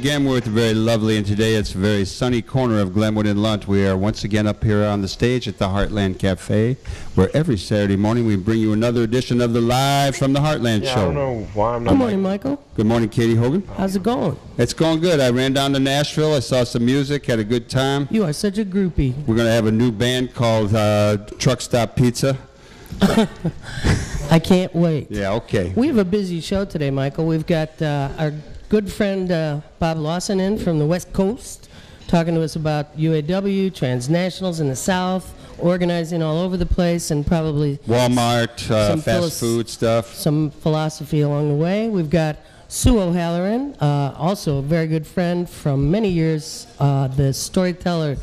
once again, we're at the very lovely, and today it's a very sunny corner of Glenwood and Lunt. We are once again up here on the stage at the Heartland Cafe, where every Saturday morning we bring you another edition of the Live from the Heartland Yeah, I Show. don't know why I'm not. Good morning, Michael. Good morning, Katie Hogan. How's it going? It's going good. I ran down to Nashville. I saw some music, had a good time. You are such a groupie. We're going to have a new band called uh, Truck Stop Pizza. I can't wait. Yeah, okay. We have a busy show today, Michael. We've got uh, our good friend uh, Bob Lawson in from the West Coast talking to us about UAW, transnationals in the South, organizing all over the place, and probably Walmart, uh, fast food stuff. some philosophy along the way. We've got Sue O'Halloran, uh, also a very good friend from many years, uh, the storyteller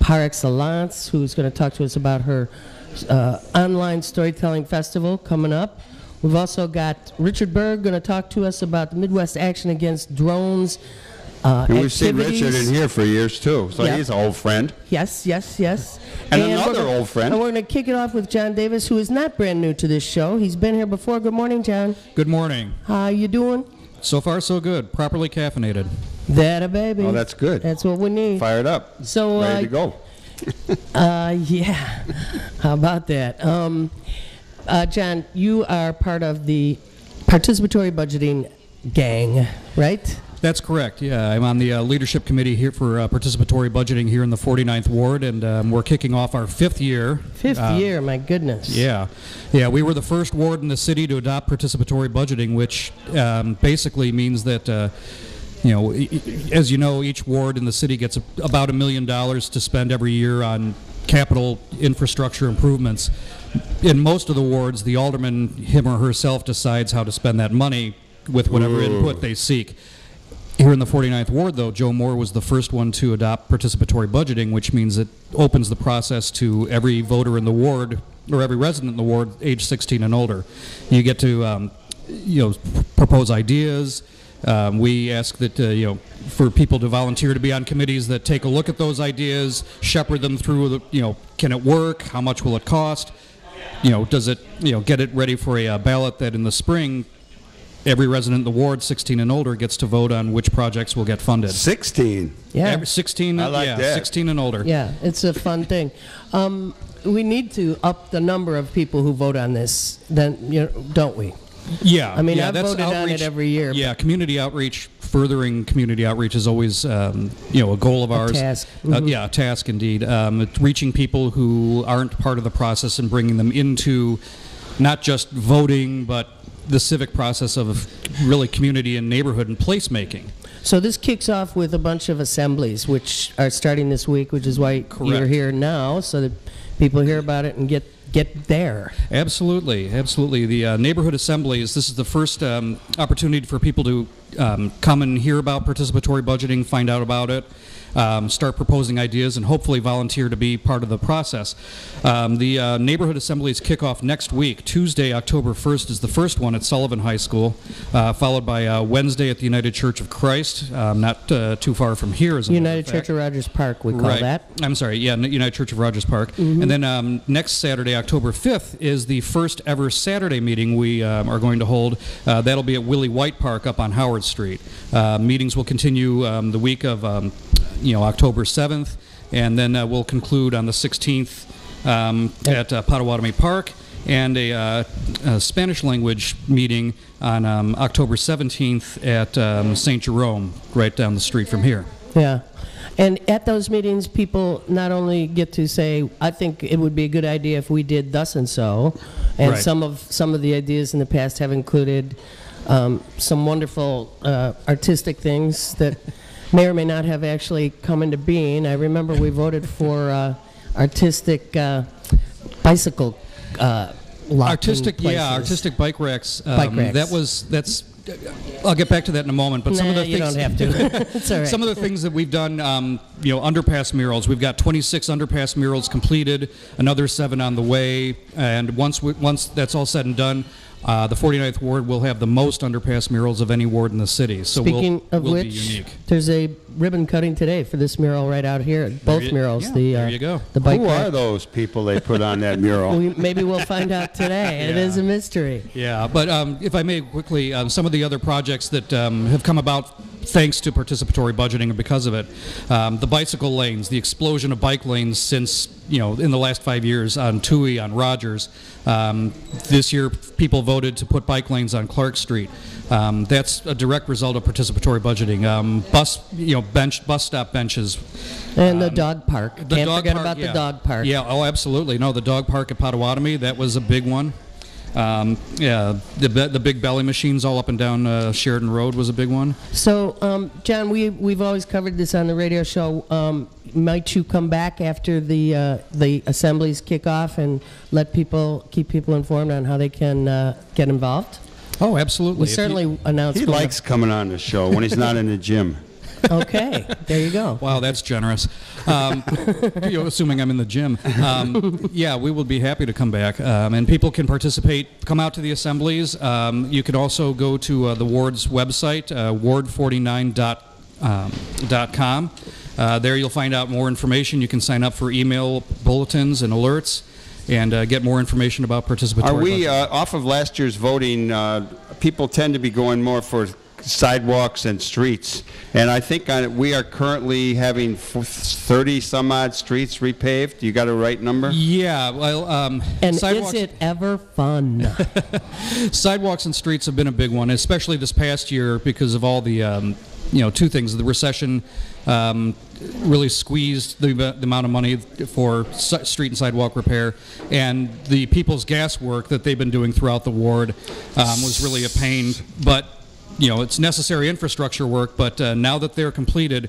par excellence, who's going to talk to us about her uh, online storytelling festival coming up. We've also got Richard Berg going to talk to us about the Midwest Action Against Drones. Uh, And we've seen Richard in here for years, too, so Yeah. he's an old friend. Yes, yes, yes. And we're another gonna- old friend. And we're going to kick it off with John Davis, who is not brand new to this show. He's been here before. Good morning, John. Good morning. How you doing? So far, so good. Properly caffeinated. That a baby. Oh, that's good. That's what we need. Fired up. So, uh, Ready to go. Uh, yeah. How about that? Um, uh, John, you are part of the participatory budgeting gang, right? That's correct. Yeah, I'm on the uh, leadership committee here for uh, participatory budgeting here in the 49th ward, and um, we're kicking off our fifth year. Fifth Uh, year, my goodness. Yeah, yeah. We were the first ward in the city to adopt participatory budgeting, which um, basically means that. Uh, you know, e- as you know, each ward in the city gets a, about a million dollars to spend every year on capital infrastructure improvements. In most of the wards, the alderman, him or herself, decides how to spend that money with whatever input they seek. Here in the 49th Ward, though, Joe Moore was the first one to adopt participatory budgeting, which means it opens the process to every voter in the ward or every resident in the ward age 16 and older. You get to, um, you know, propose ideas. Um, we ask that, uh, you know, for people to volunteer to be on committees that take a look at those ideas, shepherd them through, the, you know, can it work? How much will it cost? You know, does it, you know, get it ready for a uh, ballot that in the spring every resident in the ward 16 and older gets to vote on which projects will get funded. 16. Yeah. Every 16, I like yeah, that. 16 and older. Yeah, it's a fun thing. Um, we need to up the number of people who vote on this, then, you know, don't we? Yeah, I mean, yeah, I've that's voted on it every year, Yeah, community outreach, furthering community outreach is always, um, you know, a goal of ours. task. Uh, Mhm. yeah, a task indeed. Um, it's reaching people who aren't part of the process and bringing them into not just voting, but the civic process of really community and neighborhood and placemaking. So this kicks off with a bunch of assemblies, which are starting this week, which is why you're here now, so that people hear about it and get get there. Absolutely, absolutely. The uh, neighborhood assemblies. This is the first um, opportunity for people to um, come and hear about participatory budgeting, find out about it, um, start proposing ideas, and hopefully volunteer to be part of the process. Um, the uh, neighborhood assemblies kick off next week. Tuesday, October 1st, is the first one at Sullivan High School, uh, followed by uh, Wednesday at the United Church of Christ, um, not uh, too far from here. As a matter of United. Church of Rogers Park, we call right. that. I'm sorry, yeah, United Church of Rogers Park. Mm-hmm. And then um, next Saturday, October 5th, is the first ever Saturday meeting we um, are going to hold. Uh, that'll be at Willye White Park up on Howard Street. Uh, meetings will continue um, the week of, um, you know, October 7th, and then uh, we'll conclude on the 16th um, at uh, Pottawattomie Park. And a, uh, a Spanish language meeting on um, October 17th at um, St. Jerome, right down the street from here. Yeah. And at those meetings, people not only get to say, I think it would be a good idea if we did thus and so, and Right. some of some of the ideas in the past have included um, some wonderful uh, artistic things that may or may not have actually come into being. I remember we voted for uh, artistic uh, bicycle uh, artistic yeah artistic bike racks um, Bike racks. that was that's i'll get back to that in a moment but some of Nah, the you things don't have to. it's all right. some of the things that we've done um, you know underpass murals we've got 26 underpass murals completed another seven on the way and once we, once that's all said and done uh, the 49th ward will have the most underpass murals of any ward in the city so Speaking we'll, of we'll which, be unique there's a ribbon cutting today for this mural right out here. Both you- murals. yeah, the there uh, you go. The bike Who rack. are those people they put on that mural? We, maybe we'll find out today. It Yeah. is a mystery. Yeah, but um, if I may quickly, um, some of the other projects that um, have come about thanks to participatory budgeting and because of it. Um, the bicycle lanes, the explosion of bike lanes since, you know, in the last five years on Touhy, on Rogers. Um, this year, people voted to put bike lanes on Clark Street. Um, that's a direct result of participatory budgeting. Um, bus, you know, bench, bus stop benches. And the dog park. Um, The Can't dog forget park, about yeah. the dog park. Yeah, oh, absolutely. No, the dog park at Pottawattomie, that was a big one. Um, yeah, the, the big belly machines all up and down uh, Sheridan Road was a big one. So, um, John, we we've always covered this on the radio show. Um, might you come back after the uh, the assemblies kick off and let people keep people informed on how they can uh, get involved? Oh, absolutely. We If you- certainly announce. He likes coming on the show when he's not in the gym. Okay, there you go. Wow, that's generous. Um, you know, assuming I'm in the gym. Um, yeah, we will be happy to come back, um, and people can participate. Come out to the assemblies. Um, you can also go to uh, the ward's website, uh, ward49.com. Uh, there you'll find out more information. You can sign up for email bulletins and alerts. And uh, get more information about participatory. Are we uh, off of last year's voting? Uh, people tend to be going more for sidewalks and streets, and I think on, we are currently having 30 some odd streets repaved. You got a right number? Yeah, well, um, And sidewalks, is it ever fun? sidewalks and streets have been a big one, especially this past year because of all the, um, you know, two things. The recession um, really squeezed the, the amount of money for street and sidewalk repair, and the People's Gas work that they've been doing throughout the ward um, was really a pain. But you know, it's necessary infrastructure work. But uh, now that they're completed.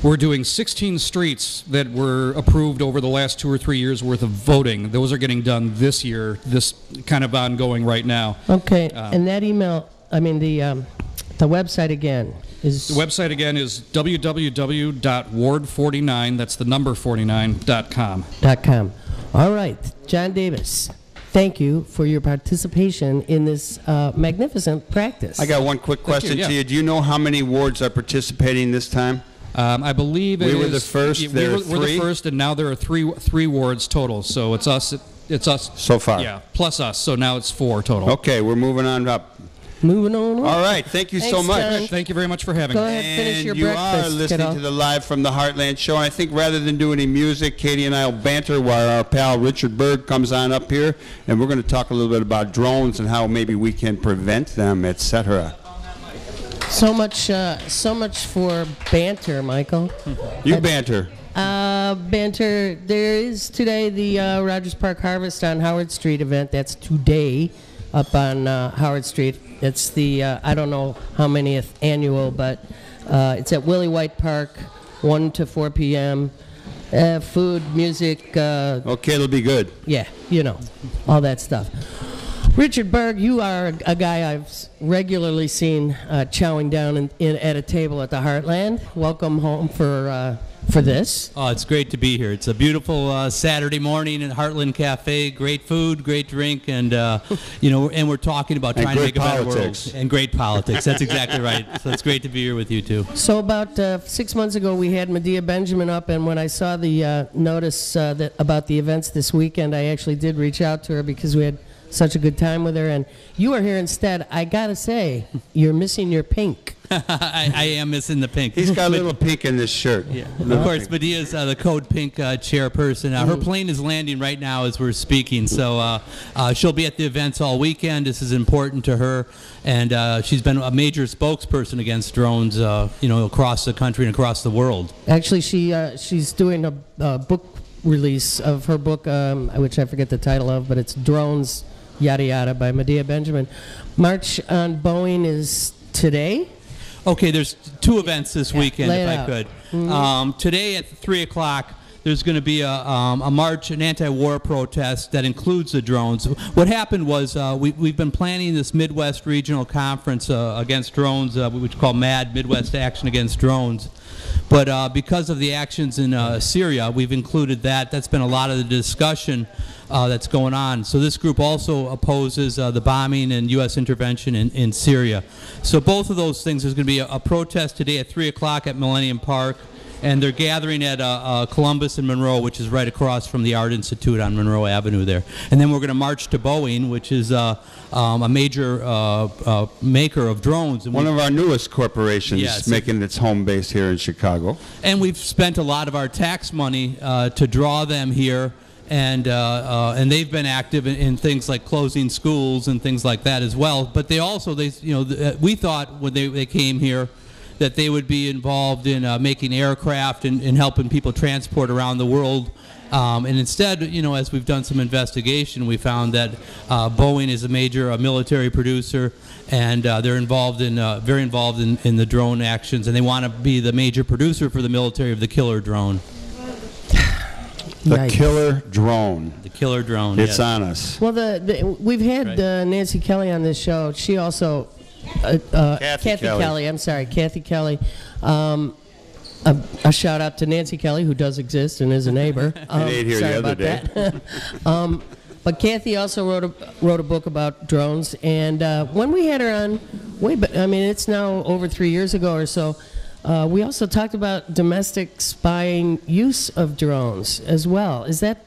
We're doing 16 streets that were approved over the last two or three years worth of voting. Those are getting done this year, this kind of ongoing right now. Okay, Um, and that email, I mean the um, the website again is The website again is www.ward49, that's the number 49.com. dot com. All right, John Davis. Thank you for your participation in this uh, magnificent practice. I got one quick question yeah. to you. Do you know how many wards are participating this time? Um, I believe it We were the first, we there were, are we're three? the first, and now there are three three wards total. So it's us. It's us. So far. Yeah, plus us. So now it's four total. Okay, we're moving on up. Moving on. All right, thank you so much. John. Thank you very much for having Go me. ahead, finish And your you breakfast, are listening kiddo. to the Live from the Heartland show. I think rather than do any music, Katie and I will banter while our pal Richard Berg comes on up here, and we're going to talk a little bit about drones and how maybe we can prevent them, etc. So much, uh, so much for banter, Michael. You banter. Uh, banter. There is today the uh, Rogers Park Harvest on Howard Street event. That's today, up on uh, Howard Street. It's the uh, I don't know how many annual, but uh, it's at Willye White Park, one to four p.m. Uh, food, music, uh, Okay, it'll be good. yeah, you know, all that stuff. Richard Berg, you are a guy I've regularly seen uh, chowing down in, in, at a table at the Heartland. Welcome home for uh, for this. Oh, it's great to be here. It's a beautiful uh, Saturday morning in Heartland Cafe. Great food, great drink, and uh, you know, and we're talking about And trying to great make a better politics. world and great politics. That's exactly right. So it's great to be here with you too. So about uh, six months ago, we had Medea Benjamin up, and when I saw the uh, notice uh, that about the events this weekend, I actually did reach out to her because we had such a good time with her. And you are here instead. I gotta say, you're missing your pink. I, I am missing the pink. He's got a little pink in this shirt. Yeah. Of course, Medea's uh, the Code Pink uh, chairperson. Uh, her plane is landing right now as we're speaking, so uh, uh, she'll be at the events all weekend. This is important to her, and uh, she's been a major spokesperson against drones, uh, you know, across the country and across the world. Actually, she uh, she's doing a, a book release of her book, um, which I forget the title of, but it's Drones, Yada Yada by Medea Benjamin. March on Boeing is today. Okay, there's two events this weekend, if I out. could. Um, today at 3 o'clock, there's going to be a, um, a march, an anti-war protest that includes the drones. What happened was uh, we, we've been planning this Midwest Regional Conference uh, against drones, uh, which we call MAD, Midwest Action Against Drones. But uh, because of the actions in uh, Syria, we've included that. That's been a lot of the discussion uh, that's going on. So this group also opposes uh, the bombing and U.S. intervention in, in Syria. So both of those things, there's going to be a, a protest today at 3 o'clock at Millennium Park and they're gathering at uh, uh, Columbus and Monroe, which is right across from the Art Institute on Monroe Avenue there. And then we're going to march to Boeing, which is uh, um, a major uh, uh, maker of drones. And, One of our newest corporations Yes. making its home base here in Chicago. and we've spent a lot of our tax money uh, to draw them here. And uh, uh, and they've been active in, in things like closing schools and things like that as well. But they also they you know we thought when they, they came here that they would be involved in uh, making aircraft and, and helping people transport around the world. Um, and instead, you know, as we've done some investigation, we found that uh, Boeing is a major uh, military producer, and uh, they're involved in uh, very involved in, in the drone actions, and they want to be the major producer for the military of the killer drone. The Yikes. killer drone. The killer drone. It's yes. on us. Well, the, the we've had Right. uh, Nancy Kelly on this show. She also, uh, uh, Kathy Kelly. I'm sorry, Kathy Kelly. Um, a, a shout out to Nancy Kelly, who does exist and is a neighbor. Um, ate here the other day. um, but Kathy also wrote a wrote a book about drones, and uh, when we had her on, way ba- I mean, it's now over three years ago or so. Uh, we also talked about domestic spying use of drones as well. Is that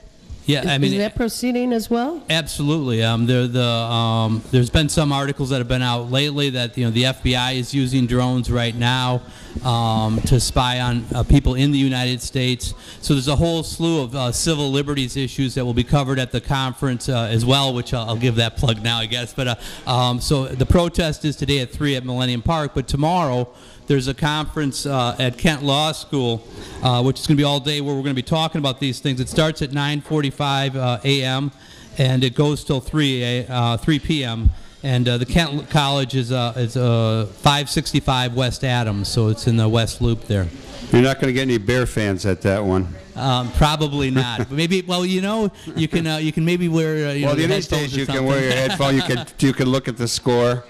Yeah, I mean, is that proceeding as well? Absolutely. Um, there, the, um, there's been some articles that have been out lately that you know the FBI is using drones right now um, to spy on uh, people in the United States. So there's a whole slew of uh, civil liberties issues that will be covered at the conference uh, as well, which I'll, I'll give that plug now, I guess. But uh, um, so the protest is today at three at Millennium Park, but tomorrow. There's a conference uh, at Kent Law School, uh, which is going to be all day, where we're going to be talking about these things. It starts at 9:45 uh, a.m. and it goes till 3 a, uh, 3 p.m. And uh, the Kent College is uh, is uh, 565 West Adams, so it's in the West Loop there. You're not going to get any Bear fans at that one. Um, probably not, maybe. Well, you know, you can uh, you can maybe wear uh, you Well, know, your these days you can wear your headphone. You can you can look at the score.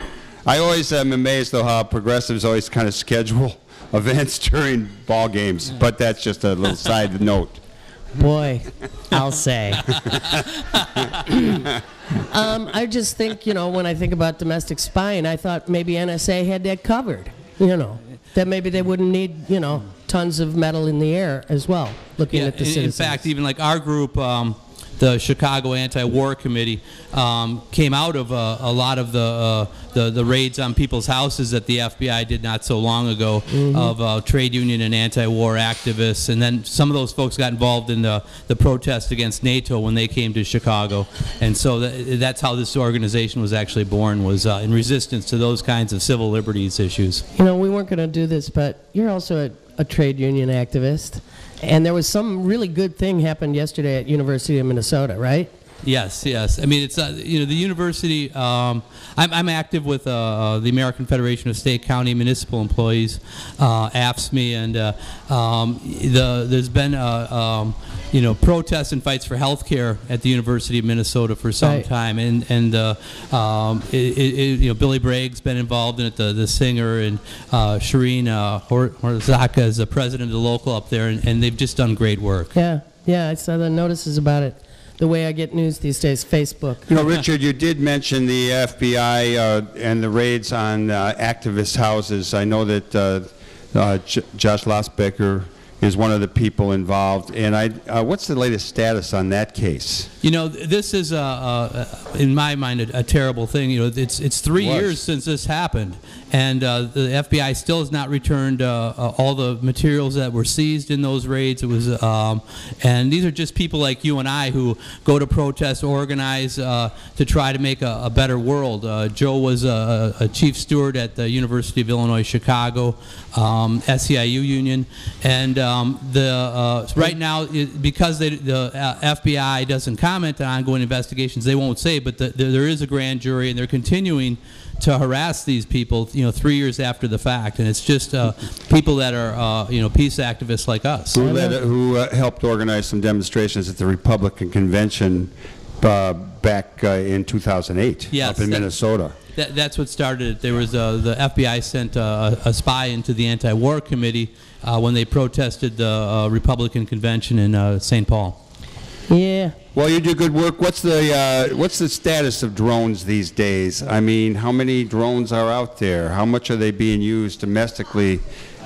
I always am amazed though how progressives always kind of schedule events during ball games. But that's just a little side note. Boy, I'll say. um, I just think, you know, when I think about domestic spying, I thought maybe NSA had that covered. You know, that maybe they wouldn't need, you know, tons of metal in the air as well, looking Yeah, at the in, in fact, even like our group, um, the Chicago Anti-War Committee, um, came out of uh, a lot of the, uh, the the raids on people's houses that the FBI did not so long ago Mm-hmm. of uh, trade union and anti-war activists, and then some of those folks got involved in the the protest against NATO when they came to Chicago, and so that, that's how this organization was actually born was uh, in resistance to those kinds of civil liberties issues. You know, we weren't going to do this, but you're also a, a trade union activist. And there was some really good thing happened yesterday at University of Minnesota, right? Yes, yes. I mean, it's uh, you know the university. Um, I'm, I'm active with uh, uh, the American Federation of State, County, Municipal Employees, uh, AFSCME, and uh, um, the there's been uh, um, you know protests and fights for health care at the University of Minnesota for some Right. time, and and uh, um, it, it, it- you know Billy Bragg's been involved in it, the the singer, and uh, Shireen uh, Horzaka is the president of the local up there, and, and they've just done great work. Yeah, yeah, I saw the notices about it. The way I get news these days, Facebook. You know, Richard, you did mention the FBI uh, and the raids on uh, activist houses. I know that uh, uh, Josh Iosbaker is one of the people involved. And I, uh, what's the latest status on that case? You know, this is, in my mind, a, a terrible thing. You know, it's it's three Was. years since this happened, and uh, the FBI still has not returned uh, uh, all the materials that were seized in those raids. It was, um, and these are just people like you and I who go to protests, organize uh, to try to make a, a better world. Uh, Joe was a, a chief steward at the University of Illinois Chicago, um, SEIU union, and um, the uh, right now it, because they, the uh, FBI doesn't comment on ongoing investigations, they won't say. But the, the, there is a grand jury, and they're continuing to harass these people. You know, three years after the fact, and it's just uh, people that are uh, you know peace activists like us. Who, led, who uh, helped organize some demonstrations at the Republican convention uh, back uh, in 2008 Yes, up in that- Minnesota? That, that's what started it. There was uh, the FBI sent a, a spy into the anti-war committee uh, when they protested the uh, Republican convention in uh, St. Paul. Yeah. Well, you do good work. What's the uh, what's the status of drones these days? I mean, how many drones are out there? How much are they being used domestically?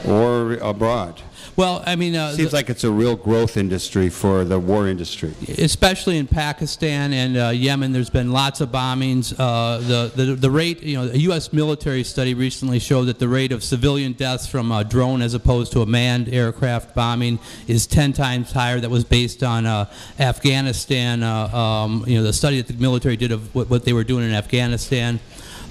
or abroad? Well, I mean, uh, Seems like it's a real growth industry for the war industry. especially in Pakistan and uh, Yemen, there's been lots of bombings. Uh, the, the the rate, you know, a U.S. military study recently showed that the rate of civilian deaths from a drone as opposed to a manned aircraft bombing is 10 times higher. That was based on uh, Afghanistan. Uh, um, you know, the study that the military did of what, what they were doing in Afghanistan.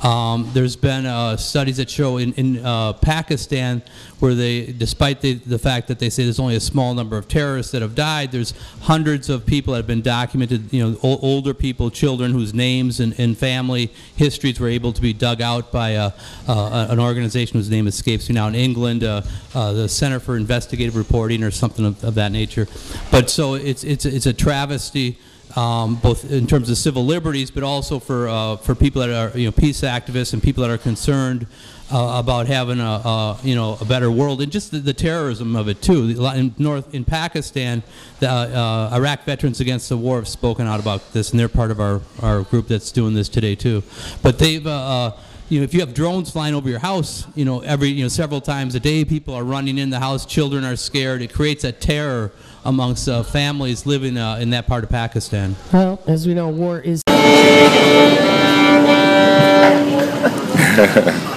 Um, there's been uh, studies that show in, in uh, Pakistan where they, despite the, the fact that they say there's only a small number of terrorists that have died, there's hundreds of people that have been documented, you know, o- older people, children whose names and, and family histories were able to be dug out by a, uh, an organization whose name escapes me now in England, uh, uh, the Center for Investigative Reporting or something of, of that nature. But so it's, it's, it's a travesty um, both in terms of civil liberties, but also for uh, for people that are you know peace activists and people that are concerned uh, about having a, a you know a better world and just the, the terrorism of it too. In North in Pakistan, the uh, Iraq Veterans Against the War have spoken out about this, and they're part of our our group that's doing this today too. But they've. Uh, you know, if you have drones flying over your house, you know, every, you know, several times a day, people are running in the house, children are scared. It creates a terror amongst uh, families living uh, in that part of Pakistan. Well, as we know, war is